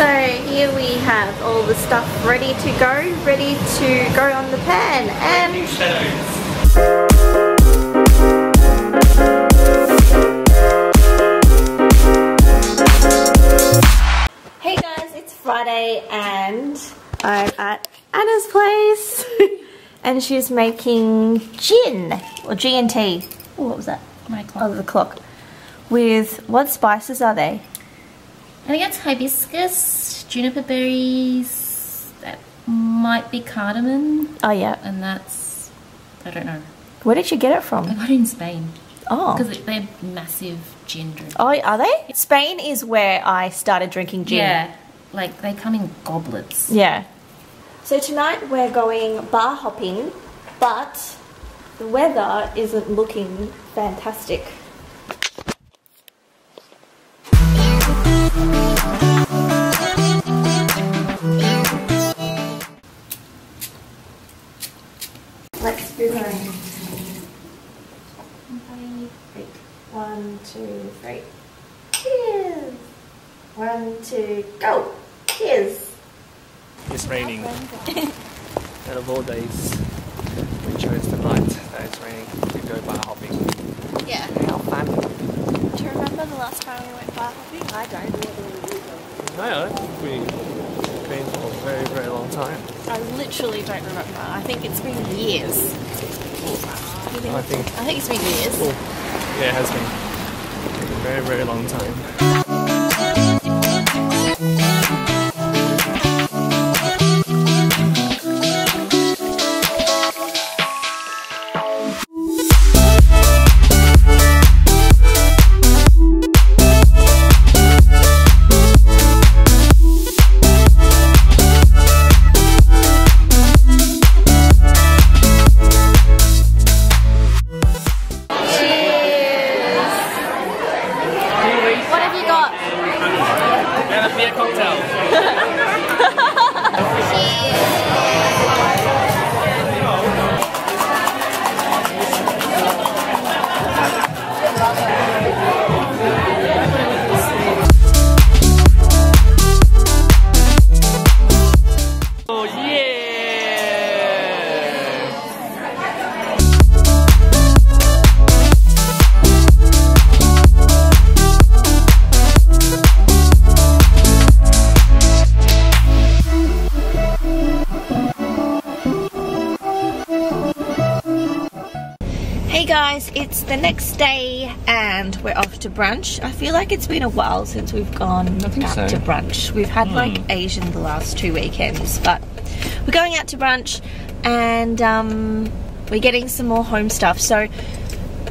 So here we have all the stuff ready to go, ready to go on the pan and Hey guys, it's Friday and I'm at Anna's place and she's making gin or G&T. Oh, what was that? My Oh, the clock. With what spices are they? I think it's hibiscus, juniper berries, that might be cardamom, Oh yeah. and that's, I don't know. Where did you get it from? I from? got it in Spain Oh. because they're massive gin drinkers. Oh, are they? Spain is where I started drinking gin. Yeah, like they come in goblets. Yeah. So tonight we're going bar hopping, but the weather isn't looking fantastic. Let's do going. One, two, three. Cheers! One, two, go! Cheers! It's raining. Out of all days, we chose the night that it's raining to go bar hopping. Yeah. How fun! Do you remember the last time we went bar hopping? I don't. No, I don't think we've been for a very, very long time. I literally don't remember. I think it's been years. I think, I think it's been years. yeah, it has been a very, very long time. Guys, it's the next day and we're off to brunch. I feel like it's been a while since we've gone out so. to brunch. We've had like Asian the last two weekends, but we're going out to brunch and um, we're getting some more home stuff. So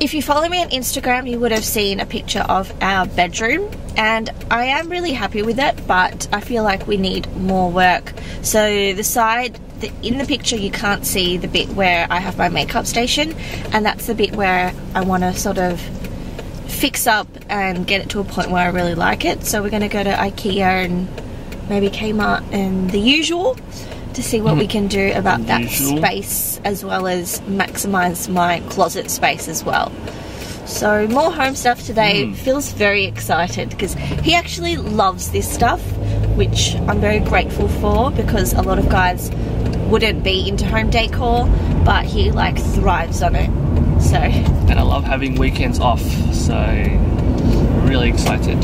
if you follow me on Instagram, you would have seen a picture of our bedroom, and I am really happy with it, but I feel like we need more work. So, the side, the, in the picture, you can't see the bit where I have my makeup station, and that's the bit where I want to sort of fix up and get it to a point where I really like it. So, we're going to go to IKEA and maybe Kmart and the usual to see what we hmm. can do about that Usual. space as well as maximize my closet space as well. So more home stuff today. Hmm. Feels very excited because he actually loves this stuff, which I'm very grateful for because a lot of guys wouldn't be into home decor, but he like thrives on it. So And I love having weekends off, so really excited.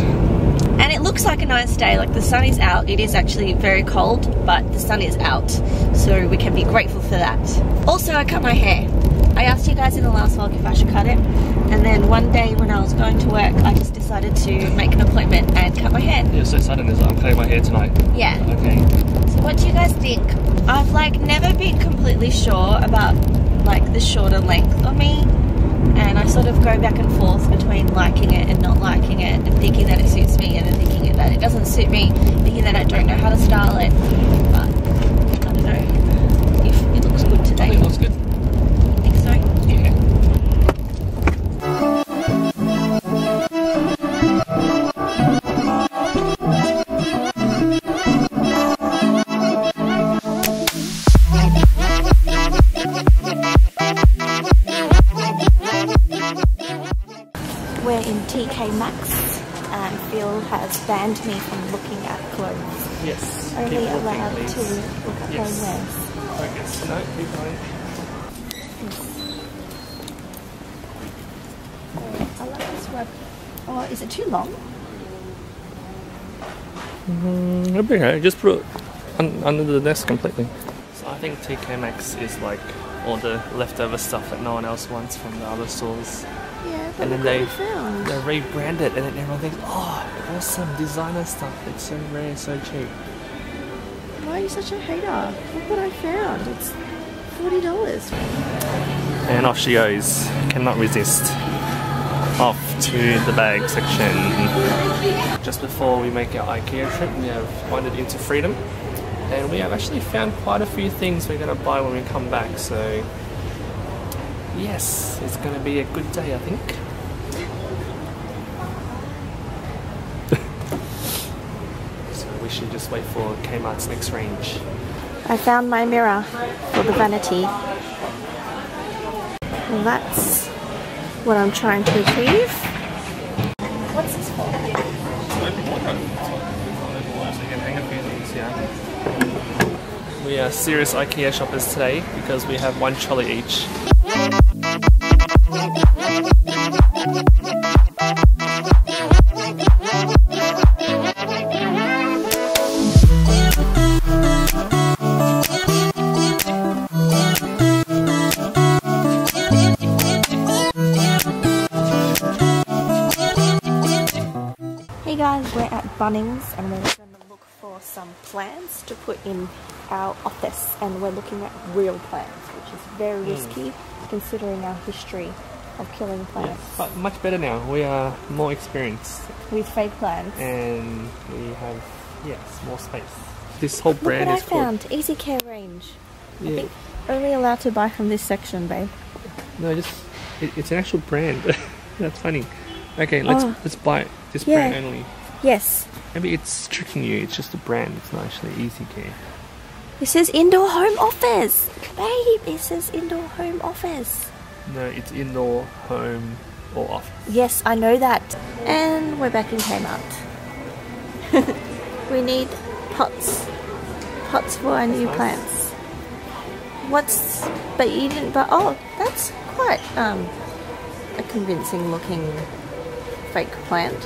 And it looks like a nice day, like the sun is out. It is actually very cold, but the sun is out. So we can be grateful for that. Also, I cut my hair. I asked you guys in the last vlog if I should cut it. And then one day when I was going to work, I just decided to make an appointment and cut my hair. Yeah, so sudden is I'm cutting my hair tonight. Yeah. Okay. What do you guys think? I've like never been completely sure about like the shorter length of me. And I sort of go back and forth between liking it and not liking it and thinking that it suits me and then thinking that it doesn't suit me, thinking that I don't know how to style it. TK Maxx and Phil has banned me from looking at clothes. Yes. only walking, allowed please. to look at Yes. their wares. Focus. No, keep going. I like this web. Oh, is it too long? Mm, it'll be okay. Just put it un- under the desk completely. So I think TK Maxx is like all the leftover stuff that no one else wants from the other stores. Yeah, And then they- found. They rebrand it and then everyone thinks, oh, awesome designer stuff. It's so rare, so cheap. Why are you such a hater? Look what I found. It's forty dollars. And off she goes. Cannot resist. Off to the bag section. Just before we make our IKEA trip, we have wandered into Freedom. And we have actually found quite a few things we're going to buy when we come back. So, yes, it's going to be a good day, I think. So, just wait for Kmart's next range. I found my mirror for the vanity. Well, that's what I'm trying to achieve. What's this for? We are serious IKEA shoppers today because we have one trolley each. Bunnings and we're going to look for some plants to put in our office and we're looking at real plants, which is very hmm. risky considering our history of killing plants But much better now. We are more experienced with fake plants. and we have yes more space. This whole brand Look what brand I is called found, Easy Care Range. yeah, think- Only allowed to buy from this section, babe. no just it, it's an actual brand. That's funny. Okay, let's Oh. let's buy it. this Yeah. brand only. Yes. Maybe it's tricking you. It's just a brand. It's not actually Easy Care. It says indoor home office. Babe, it says indoor home office. No, it's indoor, home, or office. Yes, I know that. And we're back in Kmart. we need pots. Pots for our new nice. plants. What's but you didn't but oh, that's quite um a convincing looking fake plant.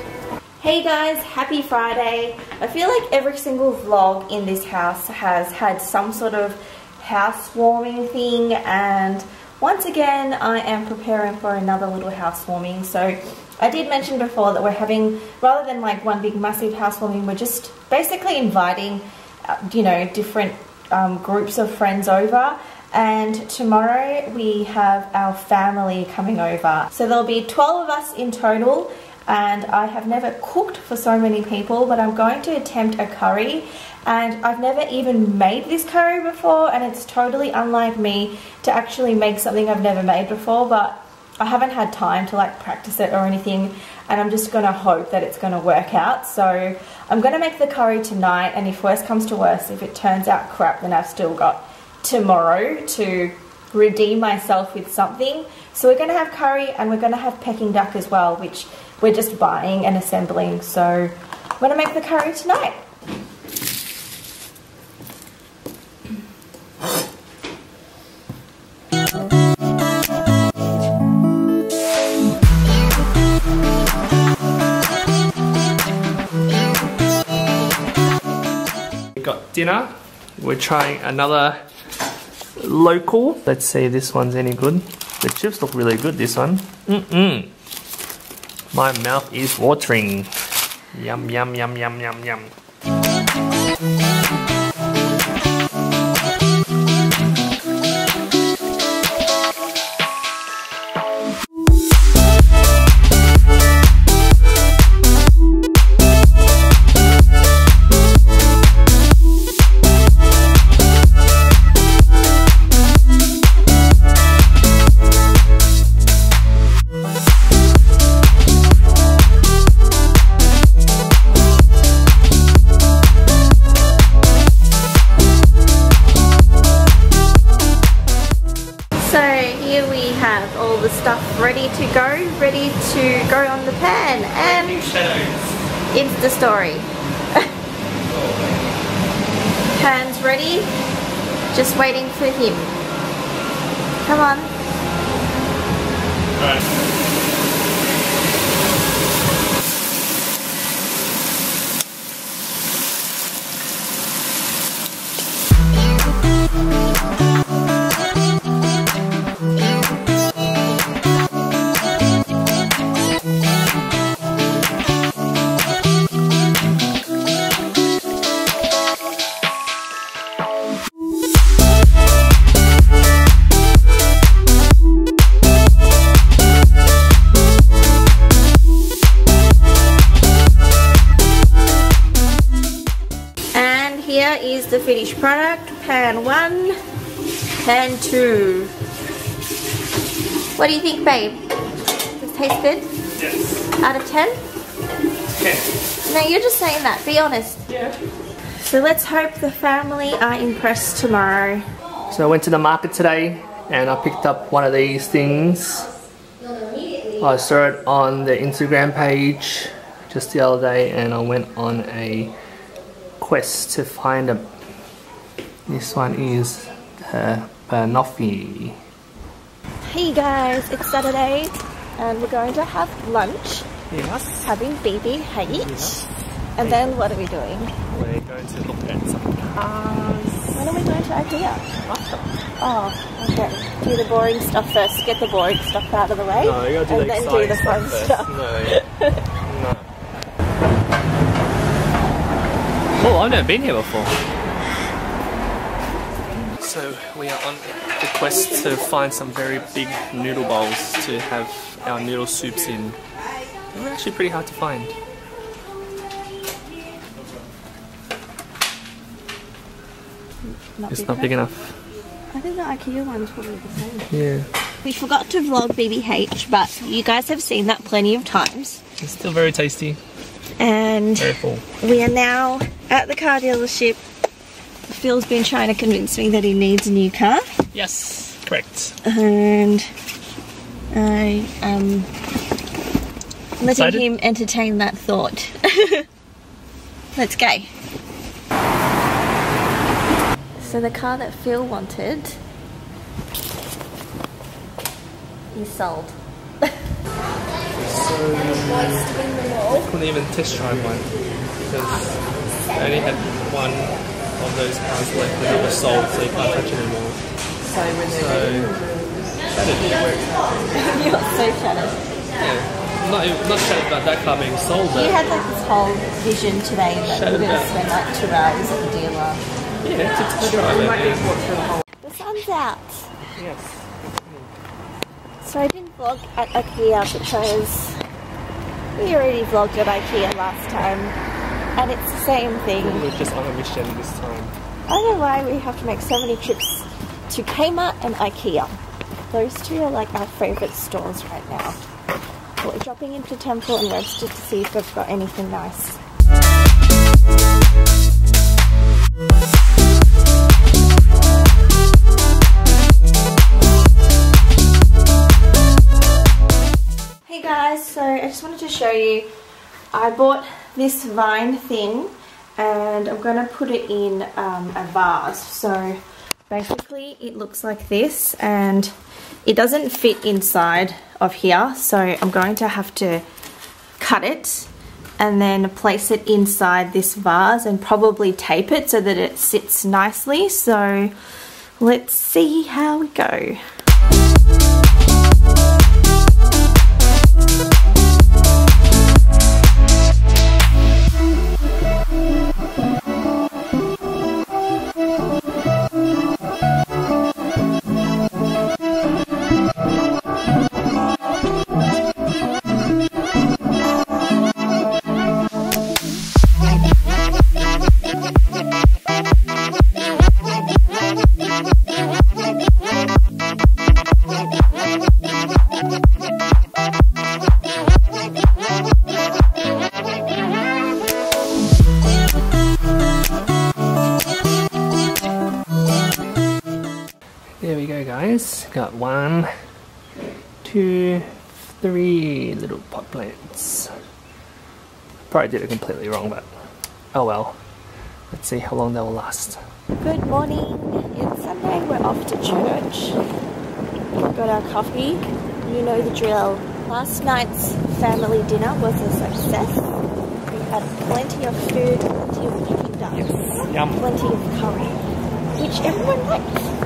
Hey guys, happy Friday. I feel like every single vlog in this house has had some sort of housewarming thing and once again I am preparing for another little housewarming. So I did mention before that we're having, rather than like one big massive housewarming, we're just basically inviting, uh, you know, different um, groups of friends over. And tomorrow we have our family coming over. So there'll be 12 of us in total and I have never cooked for so many people, but I'm going to attempt a curry. And I've never even made this curry before, and it's totally unlike me to actually make something I've never made before, but I haven't had time to like practice it or anything, and I'm just gonna hope that it's gonna work out. So I'm gonna make the curry tonight, and if worse comes to worse, if it turns out crap, then I've still got tomorrow to redeem myself with something. So we're going to have curry and we're going to have Peking duck as well, which we're just buying and assembling. So I'm to make the curry tonight. We got dinner. We're trying another local. Let's see if this one's any good. The chips look really good, this one. Mm-mm. My mouth is watering. Yum, yum, yum, yum, yum, yum. Ready. Just waiting for him. Come on. The finished product. Pan one, pan two. What do you think, babe? Does it taste good? Yes. Out of 10? Okay. No, you're just saying that. Be honest. Yeah. So let's hope the family are impressed tomorrow. So I went to the market today and I picked up one of these things. I saw it on the Instagram page just the other day and I went on a quest to find them. This one is the banoffee. Hey guys, it's Saturday and we're going to have lunch Yes. having BBH. Yes. And then what are we doing? We're going to look at some cars. Um, when are we going to IKEA? After. Oh, okay. Do the boring stuff first. Get the boring stuff out of the way. No, you gotta do and the then do exciting the fun stuff stuff. first. No. no. Oh, I've never been here before. So we are on the quest to find some very big noodle bowls to have our noodle soups in. They're actually pretty hard to find. Not It's big not big enough. enough. I think the IKEA one's probably the same. Yeah. We forgot to vlog BBH, but you guys have seen that plenty of times. It's still very tasty. And Very full. we are now at the car dealership. Phil's been trying to convince me that he needs a new car, Yes, correct. and I um, am letting Excited? him entertain that thought. Let's go. So the car that Phil wanted is sold. couldn't even test drive one because I only had one of those cars left and it was sold, so you can't touch it anymore. So, shattered. You're so shattered. yeah, not even- not shattered about that car being sold, You but had like this whole vision today that Shut we're going to down. spend like two hours at the dealer. yeah, to test drive it. Yeah. The sun's out. Yes. So I didn't vlog at IKEA because we already vlogged at IKEA last time and it's the same thing. We're just on a mission this time. I don't know why we have to make so many trips to Kmart and IKEA. Those two are like our favourite stores right now. We're dropping into Temple and Webster to see if they've got anything nice. Hey guys, so I just wanted to show you I bought this vine thing and I'm going to put it in um, a vase. So basically it looks like this and it doesn't fit inside of here so I'm going to have to cut it and then place it inside this vase and probably tape it so that it sits nicely. So let's see how we go. Guys. Got one, two, three little pot plants. Probably did it completely wrong, but oh well. Let's see how long that will last. Good morning. It's Sunday. We're off to church. Got our coffee. You know the drill. Last night's family dinner was a success. We had plenty of food, plenty of Peking ducks, Yum. plenty of curry, which everyone likes.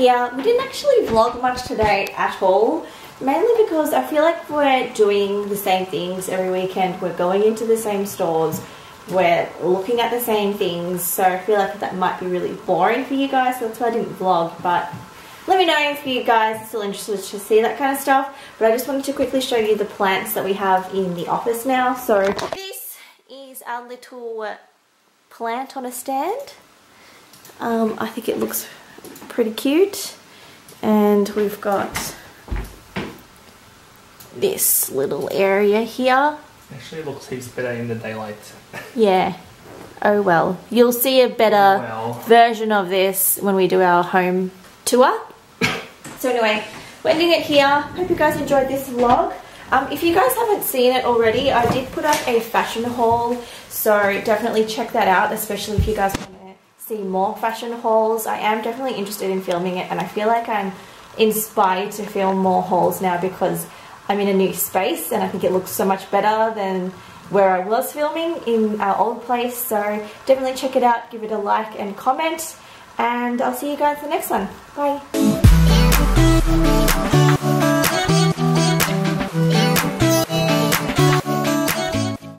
Here. We didn't actually vlog much today at all. Mainly because I feel like we're doing the same things every weekend. We're going into the same stores. We're looking at the same things. So I feel like that might be really boring for you guys. So that's why I didn't vlog. But let me know if you guys are still interested to see that kind of stuff. But I just wanted to quickly show you the plants that we have in the office now. So this is our little plant on a stand. Um, I think it looks pretty cute. And we've got this little area here. Actually, it looks heaps better in the daylight. Yeah. Oh well. You'll see a better Well. version of this when we do our home tour. So anyway, we're ending it here. Hope you guys enjoyed this vlog. Um, if you guys haven't seen it already, I did put up a fashion haul. So definitely check that out, especially if you guys want to see more fashion hauls. I am definitely interested in filming it and I feel like I'm inspired to film more hauls now because I'm in a new space and I think it looks so much better than where I was filming in our old place. So definitely check it out, give it a like and comment and I'll see you guys in the next one. Bye.